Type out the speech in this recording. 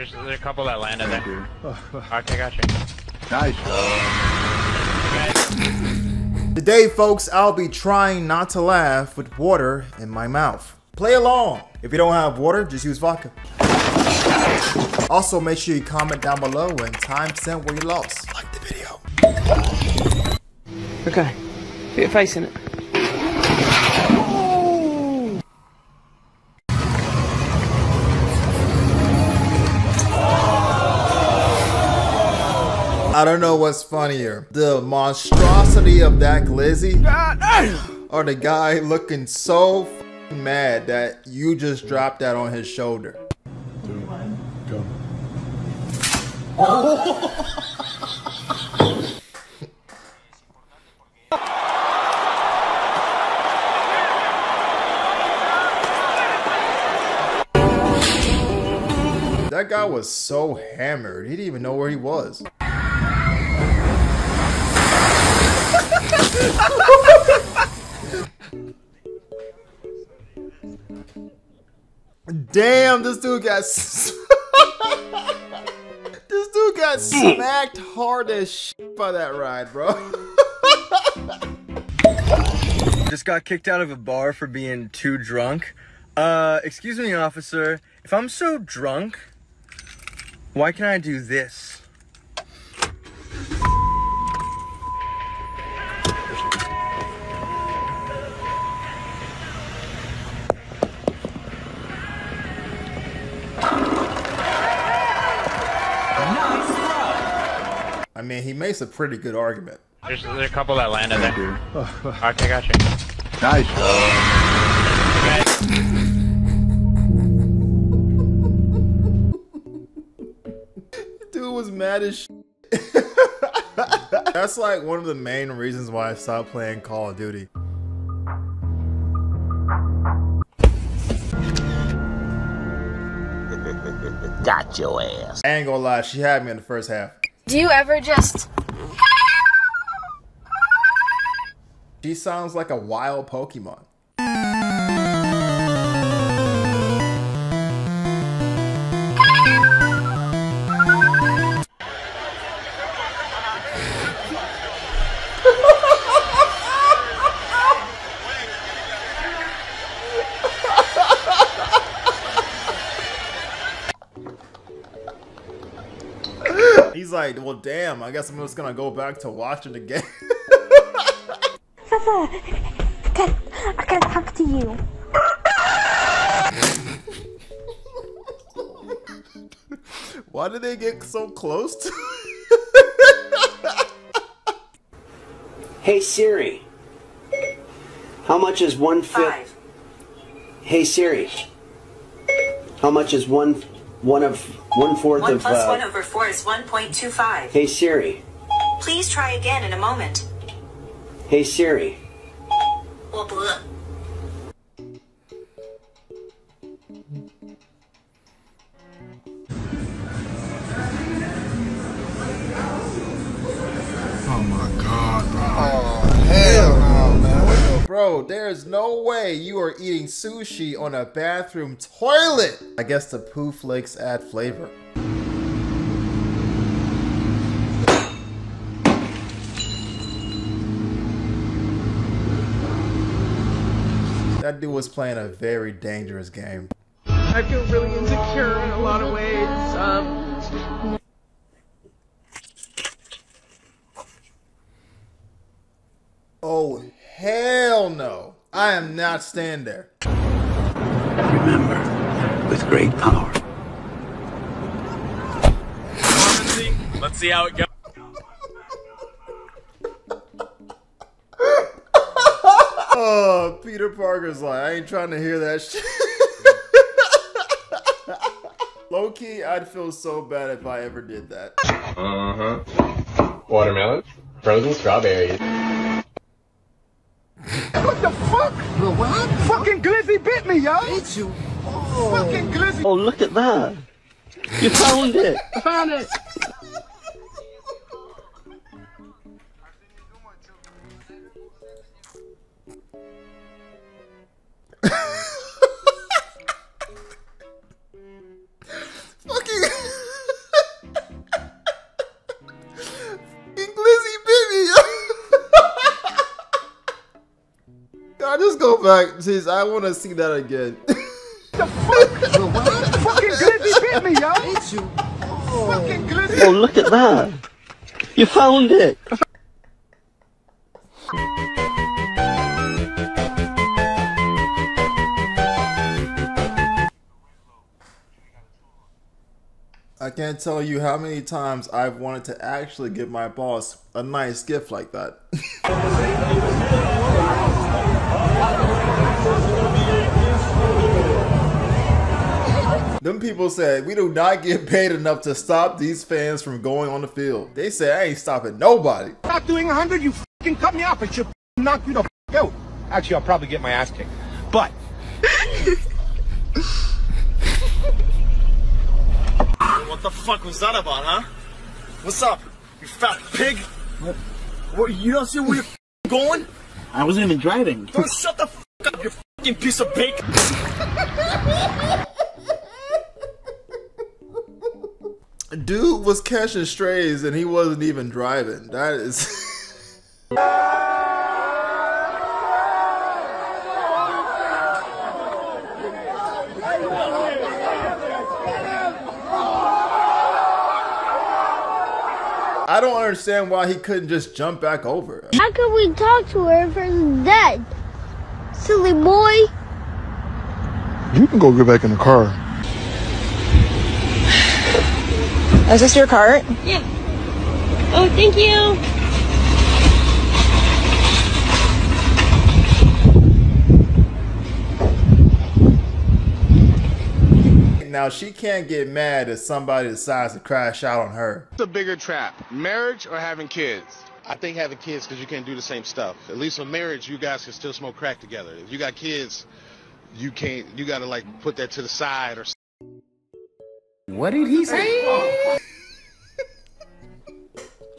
There's, there's a couple that landed there. Okay, gotcha. Nice. Today, folks, I'll be trying not to laugh with water in my mouth. Play along. If you don't have water, just use vodka. Also, make sure you comment down below and time sent where you lost. Like the video. Okay. Put your face in it. I don't know what's funnier. The monstrosity of that glizzy ah, or the guy looking so mad that you just dropped that on his shoulder. Go. That guy was so hammered, he didn't even know where he was. Damn, this dude got This dude got smacked hard as shit by that ride, bro. Just got kicked out of a bar for being too drunk. Uh, excuse me, officer. If I'm so drunk, why can't I do this? Makes a pretty good argument. There's, there's a couple that landed there. Okay, gotcha. Nice. Dude was mad as shit. That's like one of the main reasons why I stopped playing Call of Duty. Got your ass. I ain't gonna lie, she had me in the first half. Do you ever just She sounds like a wild Pokemon. He's like, well, damn, I guess I'm just gonna go back to watching the game. Papa, I gotta, I gotta talk to you. Why did they get so close to Hey Siri, how much is one fifth? Hey Siri, how much is one one of one fourth One of? plus one Uh, over four is 1.25. hey Siri, Please try again in a moment. hey Siri, 我 Bro, there's no way you are eating sushi on a bathroom toilet. I guess the poo flakes add flavor. That dude was playing a very dangerous game. I feel really insecure in a lot of ways. Um, Oh, hell no. I am not staying there. Remember, with great power. Let's see how it goes. Oh, Peter Parker's like, I ain't trying to hear that shit. Low key, I'd feel so bad if I ever did that. Uh huh. Watermelon, frozen strawberries. What the fuck? Bro, what? Fucking glizzy bit me, yo. Bit you? Oh. Fucking glizzy. Oh, look at that. You found it. I found it. Go back, jeez. I want to see that again. the fuck? Fucking glizzy bit me, yo. It's you. Fucking glizzy. Oh, look at that. You found it. I can't tell you how many times I've wanted to actually give my boss a nice gift like that. Them people said we do not get paid enough to stop these fans from going on the field. They said I ain't stopping nobody. Not doing 100, you fucking cut me off. I should knock you the fuck out. Actually, I'll probably get my ass kicked. But. What the fuck was that about, huh? What's up, you fat pig? What? What? You don't see where you're going? I wasn't even driving. Don't shut the fuck up, you fucking piece of bacon. Dude was catching strays and he wasn't even driving. That is. I don't understand why he couldn't just jump back over. How could we talk to her if she's dead? Silly boy. You can go get back in the car. Is this your cart? Yeah. Oh, thank you. Now she can't get mad if somebody decides to crash out on her. What's a bigger trap, marriage or having kids? I think having kids because you can't do the same stuff. At least with marriage, you guys can still smoke crack together. If you got kids, you can't. You got to like put that to the side or. What did he say?